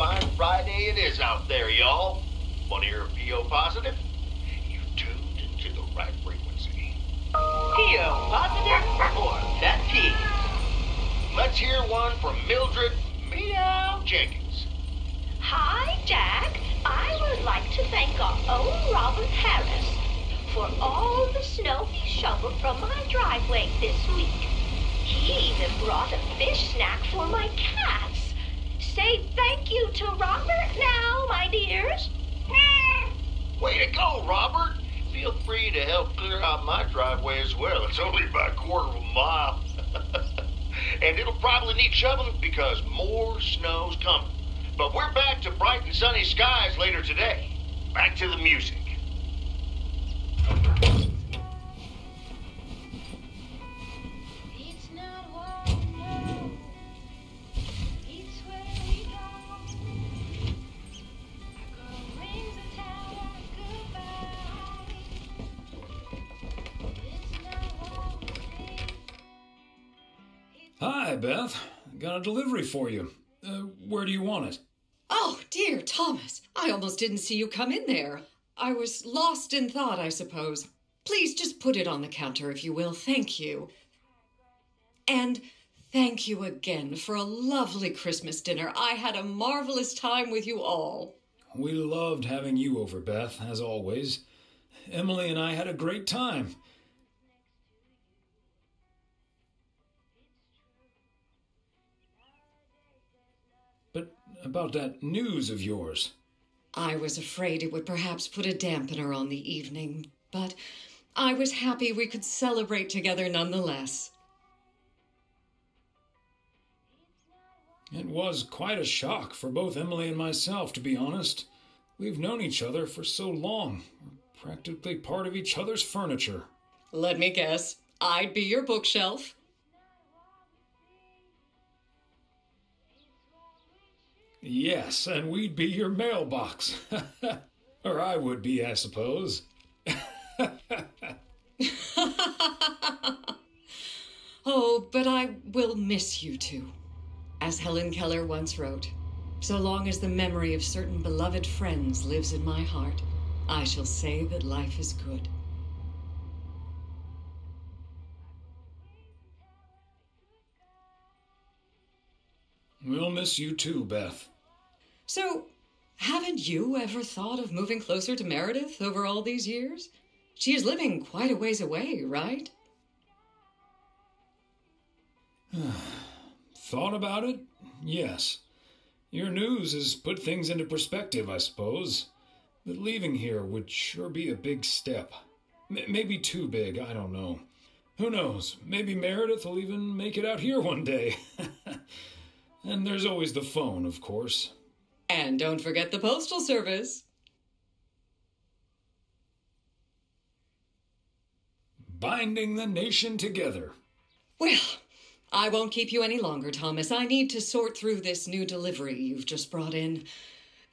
fine Friday it is out there, y'all. Want to hear PO positive? You tuned into the right frequency. PO positive or that pig? Let's hear one from Mildred Meow Jenkins. Hi, Jack. I would like to thank our own Robert Harris for all the snow he shoveled from my driveway this week. He even brought a fish snack for my cats. Say thank you to Robert now, my dears. Way to go, Robert. Feel free to help clear out my driveway as well. It's only about a quarter of a mile. and it'll probably need shoveling because more snow's coming. But we're back to bright and sunny skies later today. Back to the music. A delivery for you. Uh, where do you want it? Oh, dear Thomas, I almost didn't see you come in there. I was lost in thought, I suppose. Please just put it on the counter, if you will. Thank you. And thank you again for a lovely Christmas dinner. I had a marvelous time with you all. We loved having you over, Beth, as always. Emily and I had a great time. About that news of yours. I was afraid it would perhaps put a dampener on the evening, but I was happy we could celebrate together nonetheless. It was quite a shock for both Emily and myself, to be honest. We've known each other for so long. We're practically part of each other's furniture. Let me guess, I'd be your bookshelf. Yes, and we'd be your mailbox. or I would be, I suppose. oh, but I will miss you too. As Helen Keller once wrote, so long as the memory of certain beloved friends lives in my heart, I shall say that life is good. We'll miss you too, Beth. So, haven't you ever thought of moving closer to Meredith over all these years? She is living quite a ways away, right? Thought about it? Yes. Your news has put things into perspective, I suppose. But leaving here would sure be a big step. M- maybe too big, I don't know. Who knows? Maybe Meredith will even make it out here one day. and there's always the phone, of course. And don't forget the Postal Service. Binding the nation together. Well, I won't keep you any longer, Thomas. I need to sort through this new delivery you've just brought in.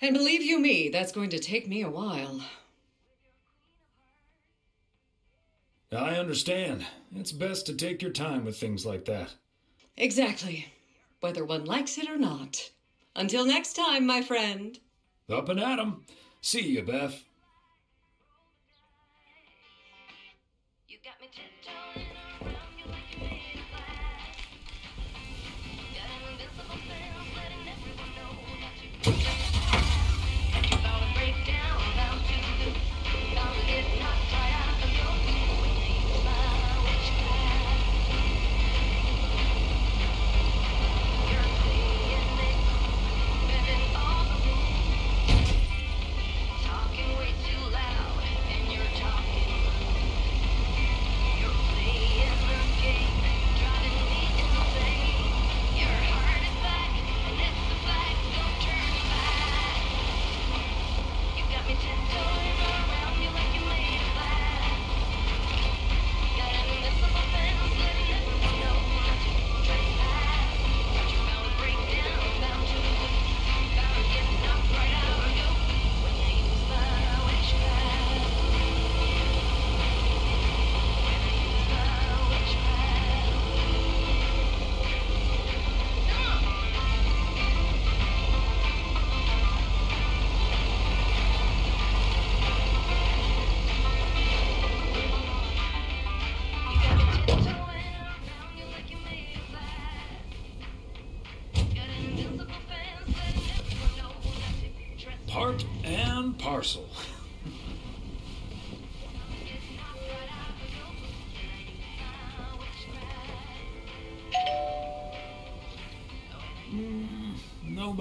And believe you me, that's going to take me a while. I understand. It's best to take your time with things like that. Exactly. Whether one likes it or not. Until next time, my friend. Up and at 'em. See you, Beth. You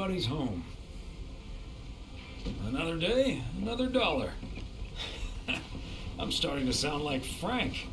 Home. Another day, another dollar. I'm starting to sound like Frank.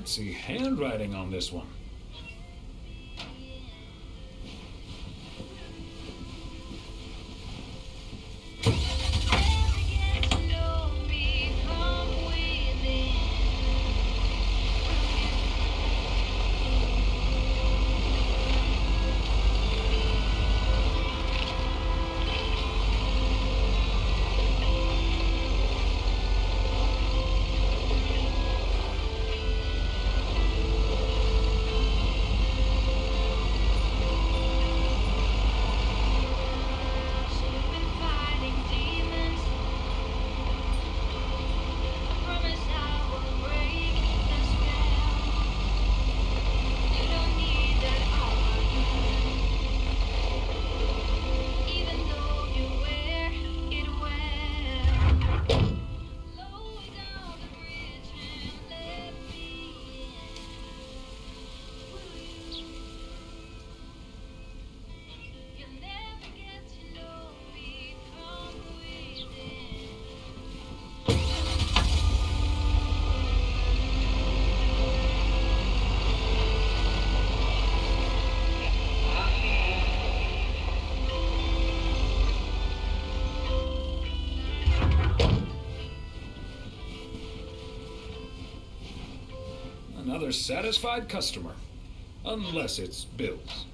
fancy handwriting on this one. Another satisfied customer. Unless it's Bill's.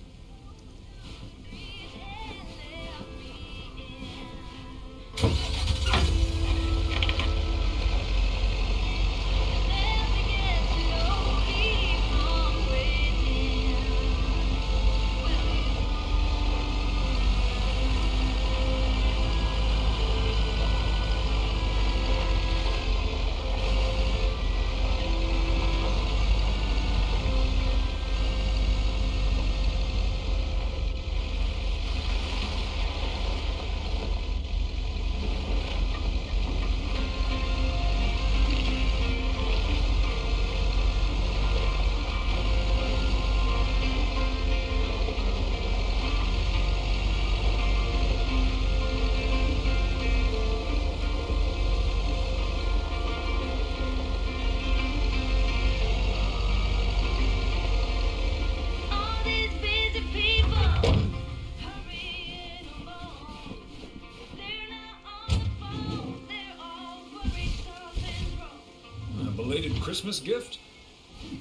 They gift?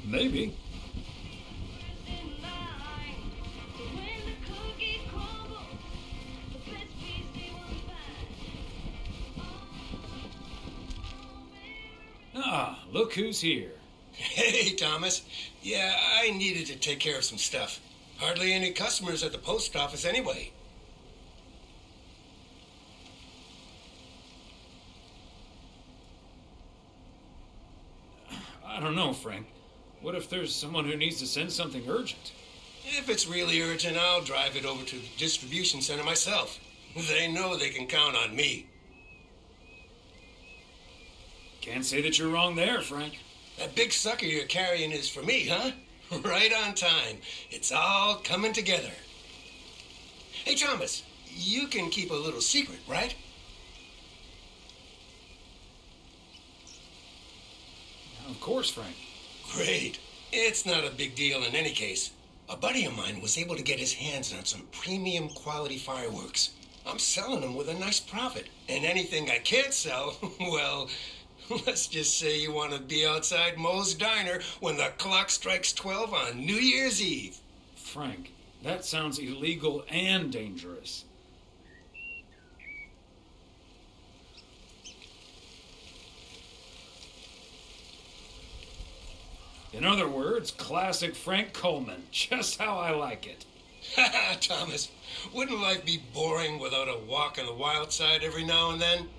Maybe. Ah, look who's here. Hey, Thomas. Yeah, I needed to take care of some stuff. Hardly any customers at the post office anyway. Don't know, Frank. What if there's someone who needs to send something urgent? If it's really urgent, I'll drive it over to the distribution center myself. They know they can count on me. Can't say that you're wrong there, Frank. That big sucker you're carrying is for me, huh? Right on time. It's all coming together. Hey, Thomas, you can keep a little secret, right? Of course, Frank. Great. It's not a big deal in any case. A buddy of mine was able to get his hands on some premium quality fireworks. I'm selling them with a nice profit. And anything I can't sell, well, let's just say you want to be outside Moe's Diner when the clock strikes 12 on New Year's Eve. Frank, that sounds illegal and dangerous. In other words, classic Frank Coleman. Just how I like it. Ha! Thomas, wouldn't life be boring without a walk on the wild side every now and then?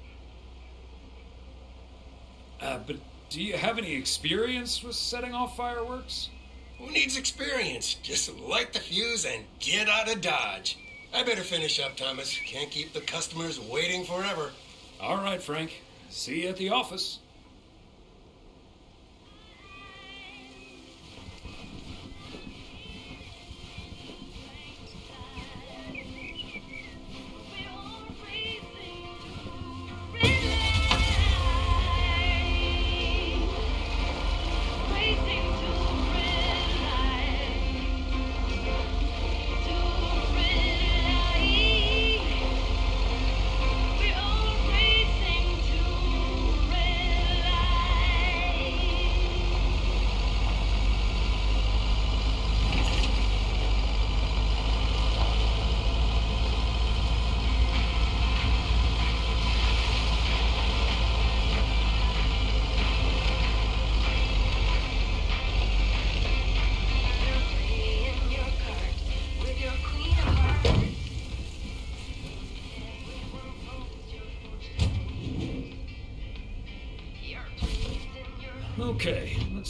Uh, but do you have any experience with setting off fireworks? Who needs experience? Just light the fuse and get out of Dodge. I better finish up, Thomas. Can't keep the customers waiting forever. All right, Frank. See you at the office.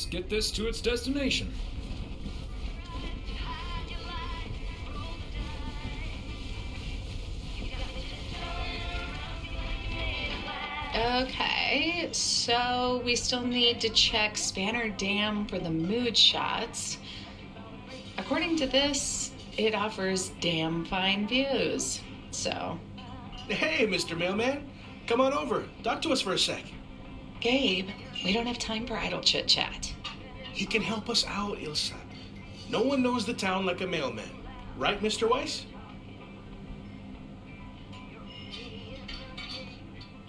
Let's get this to its destination. hide your light, roll the dice. You got me tiptoeing around you like you made of glass. Okay, so we still need to check Spanner Dam for the mood shots. According to this, it offers damn fine views. So, Hey, Mr. Mailman. Come on over. Talk to us for a sec. Gabe, we don't have time for idle chit chat. He can help us out, Ilsa. No one knows the town like a mailman. Right, Mr. Weiss?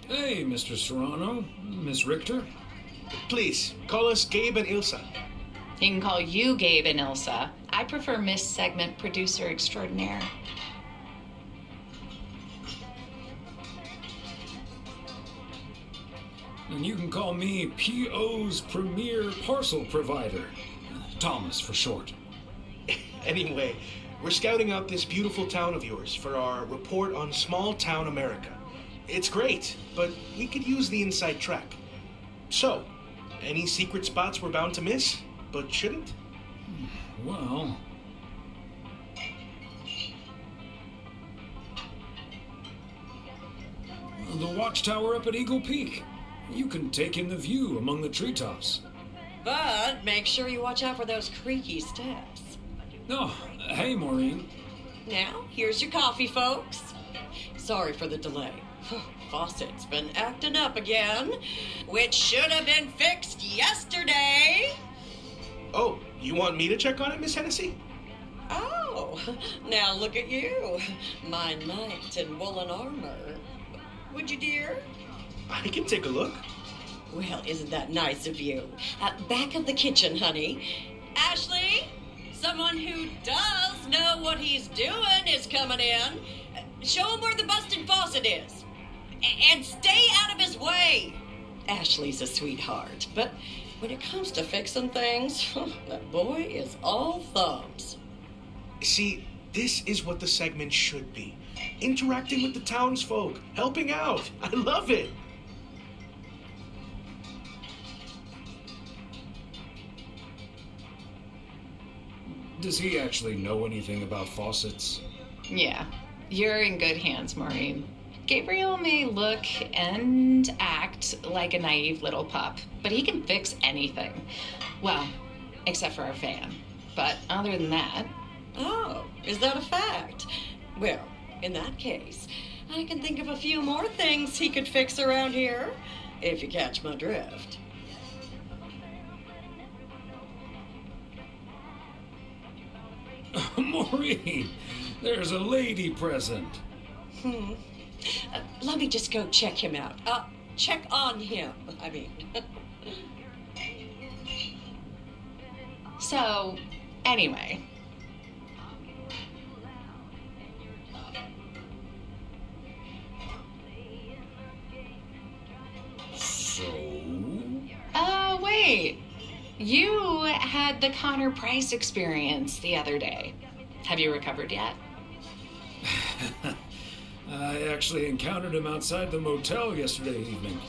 Hey, Mr. Serrano, Miss Richter. Please, call us Gabe and Ilsa. He can call you Gabe and Ilsa. I prefer Miss Segment Producer Extraordinaire. And you can call me PO's premier parcel provider. Thomas for short. Anyway, we're scouting out this beautiful town of yours for our report on small town America. It's great, but we could use the inside track. So, any secret spots we're bound to miss, but shouldn't? Well, the watchtower up at Eagle Peak. You can take in the view among the treetops. But make sure you watch out for those creaky steps. Oh, hey, Maureen. Now, here's your coffee, folks. Sorry for the delay. Faucet's been acting up again, which should have been fixed yesterday. Oh, you want me to check on it, Miss Hennessy? Oh, now look at you, my knight in woolen armor. Would you, dear? I can take a look. Well, isn't that nice of you? Uh, back of the kitchen, honey. Ashley, someone who does know what he's doing is coming in. Uh, Show him where the busted faucet is. A- and stay out of his way. Ashley's a sweetheart, but when it comes to fixing things, that boy is all thumbs. See, this is what the segment should be interacting with the townsfolk, helping out. I love it. Does he actually know anything about faucets? Yeah, you're in good hands, Maureen. Gabriel may look and act like a naive little pup, but he can fix anything. Well, except for our fan. But other than that, Oh, is that a fact? Well, in that case, I can think of a few more things he could fix around here, if you catch my drift. Maureen, there's a lady present. Hmm. Uh, let me just go check him out. Uh, check on him, I mean. so anyway, You had the Connor Price experience the other day. Have you recovered yet? I actually encountered him outside the motel yesterday evening.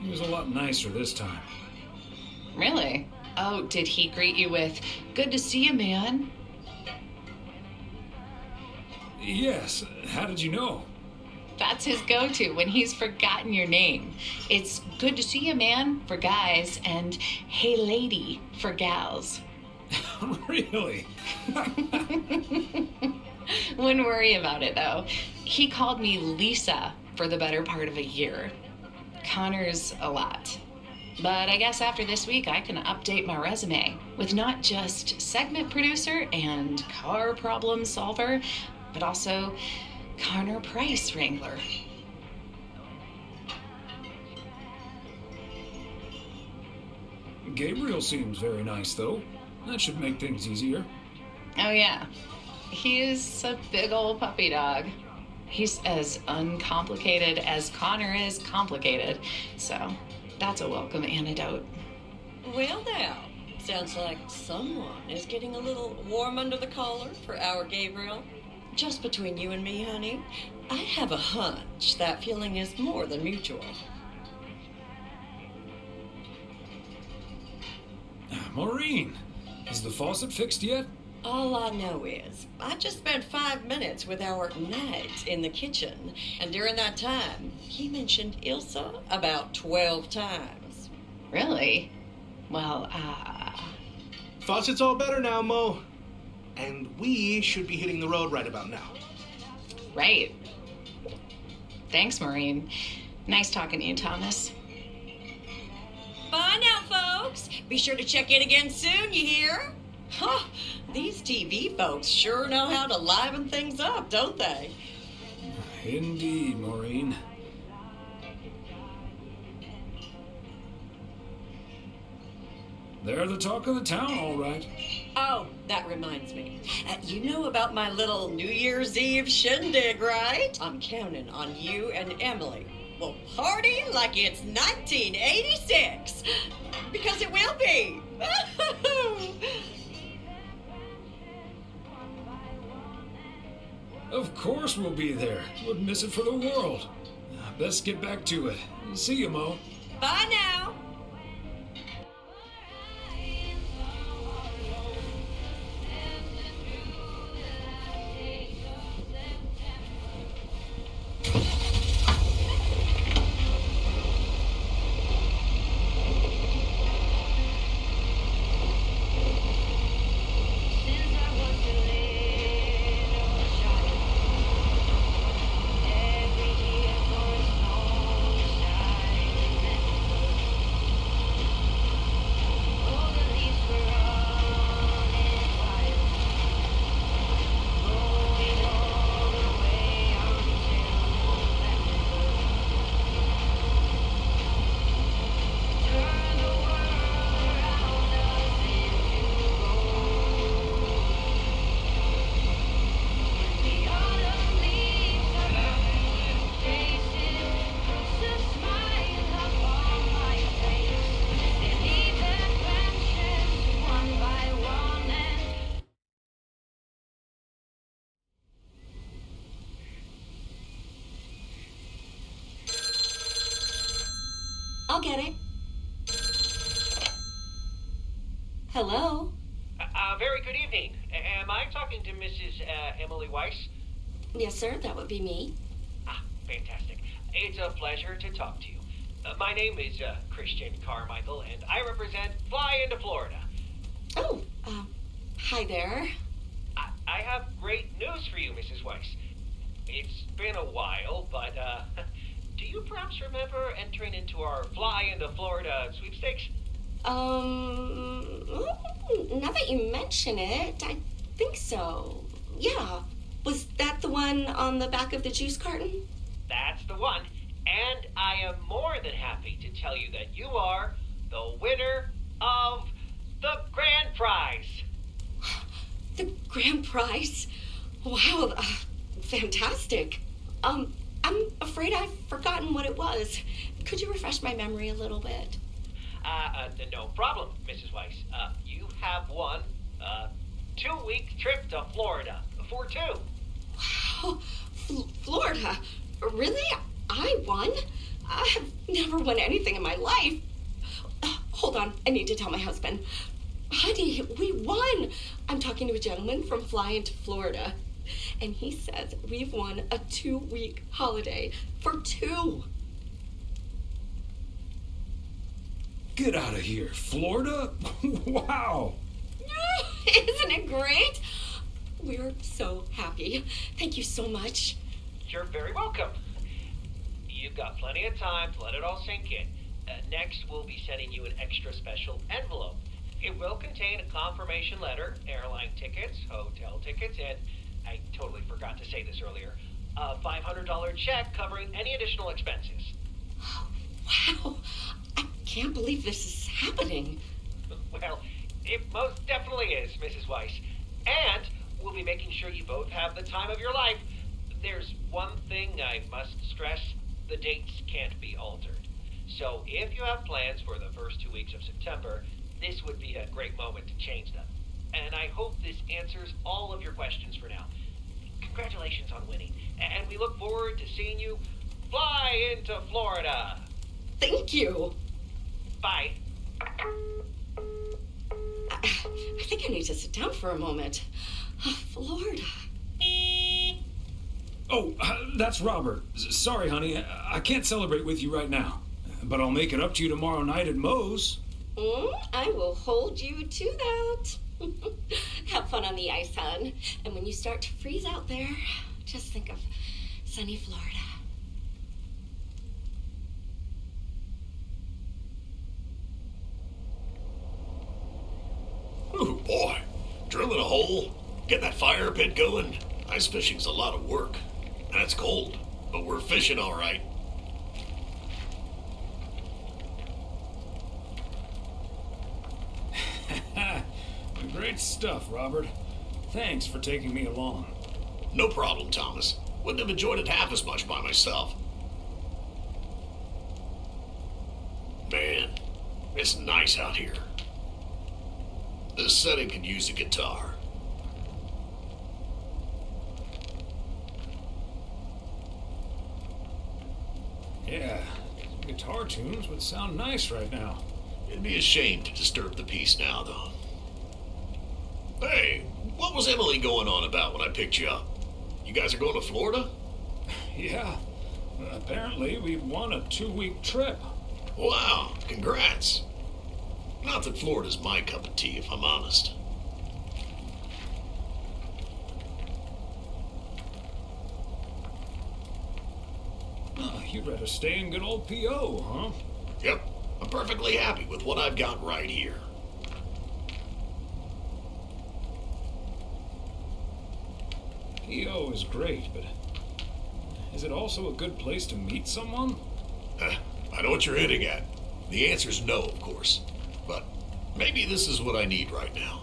He was a lot nicer this time. Really? Oh, did he greet you with, good to see you, man? Yes, how did you know? That's his go to when he's forgotten your name. It's good to see you, man, for guys, and hey, lady, for gals. really? Wouldn't worry about it, though. He called me Lisa for the better part of a year. Connor's a lot. But I guess after this week, I can update my resume with not just segment producer and car problem solver, but also Connor Price Wrangler. Gabriel seems very nice, though. That should make things easier. Oh, yeah. He's a big old puppy dog. He's as uncomplicated as Connor is complicated. So that's a welcome antidote. well, now, sounds like someone is getting a little warm under the collar for our Gabriel. Just between you and me, honey, I have a hunch that feeling is more than mutual. Maureen, is the faucet fixed yet? All I know is, I just spent five minutes with our knight in the kitchen, and during that time, he mentioned Ilsa about 12 times. Really? Well, uh, Faucet's all better now, Mo. And we should be hitting the road right about now. right. Thanks, Maureen. Nice talking to you, Thomas. Bye now, folks. Be sure to check in again soon, you hear? Huh, these TV folks sure know how to liven things up, don't they? Indeed, Maureen. They're the talk of the town, all right. Oh, that reminds me. Uh, you know about my little New Year's Eve shindig, right? I'm counting on you and Emily. We'll party like it's 1986. Because it will be. Of course we'll be there. Wouldn't miss it for the world. Best get back to it. See you, Mo. Bye now. Hello? Uh, very good evening. Am I talking to Mrs. Uh, Emily Weiss? Yes, sir, that would be me. Ah, fantastic. It's a pleasure to talk to you. Uh, my name is uh, Christian Carmichael, and I represent Fly into Florida. Oh, uh, hi there. I, I have great news for you, Mrs. Weiss. It's been a while, but uh, do you perhaps remember entering into our Fly into Florida sweepstakes? Um, mm, now that you mention it, I think so. Yeah. Was that the one on the back of the juice carton? That's the one. And I am more than happy to tell you that you are the winner of the grand prize. The grand prize? Wow, uh, fantastic. Um, I'm afraid I've forgotten what it was. Could you refresh my memory a little bit? Uh, uh, no problem, Mrs. Weiss. Uh, you have won a two-week trip to Florida for two. Wow, F- Florida? Really? I won? I have never won anything in my life. Uh, hold on, I need to tell my husband. Honey, we won. I'm talking to a gentleman from Fly into Florida, and he says we've won a two week holiday for two. Get out of here. Florida? wow. Isn't it great? We're so happy. Thank you so much. You're very welcome. You've got plenty of time to let it all sink in. Uh, next, we'll be sending you an extra special envelope. It will contain a confirmation letter, airline tickets, hotel tickets, and I totally forgot to say this earlier a $500 check covering any additional expenses. Oh, Wow, I can't believe this is happening. Well, it most definitely is, Mrs. Weiss. And we'll be making sure you both have the time of your life. There's one thing I must stress the dates can't be altered. So if you have plans for the first two weeks of September, this would be a great moment to change them. And I hope this answers all of your questions for now. Congratulations on winning. And we look forward to seeing you fly into Florida. Thank you. Bye. I, think I need to sit down for a moment. Ah, Florida. Oh, uh, that's Robert. S- Sorry, honey. I-, I can't celebrate with you right now. But I'll make it up to you tomorrow night at Moe's. Mm, I will hold you to that. Have fun on the ice, hon. And when you start to freeze out there, just think of sunny Florida. Ooh, boy. Drilling a getting that fire pit going. Ice fishing's a lot of work. And it's cold, but we're fishing all right. Great stuff, Robert. Thanks for taking me along. No problem, Thomas. Wouldn't have enjoyed it half as much by myself. Man, it's nice out here. This setting could use a guitar. Yeah, guitar tunes would sound nice right now. It'd be a shame to disturb the peace now, though. Hey, what was Emily going on about when I picked you up? You guys are going to Florida? Yeah, apparently we've won a two week trip. Wow, congrats. Not that Florida's my cup of tea, if I'm honest. Oh, you'd rather stay in good old P.O., huh? Yep, I'm perfectly happy with what I've got right here. P.O. is great, but is it also a good place to meet someone? Uh, I know what you're hitting at. The answer's no, of course. But maybe this is what I need right now.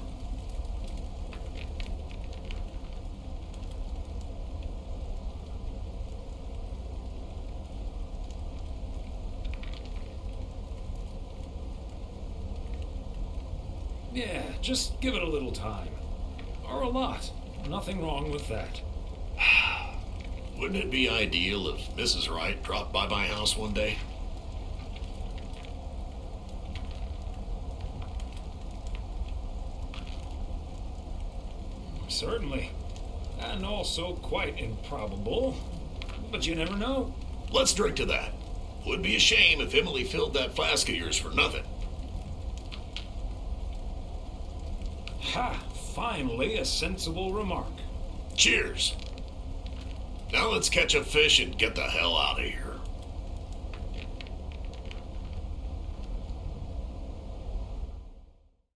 Yeah, just give it a little time. Or a lot. Nothing wrong with that. Wouldn't it be ideal if Mrs. Right dropped by my house one day? Certainly. And also quite improbable. But you never know. Let's drink to that. Would be a shame if Emily filled that flask of yours for nothing. Finally, a sensible remark. Cheers. Now let's catch a fish and get the hell out of here.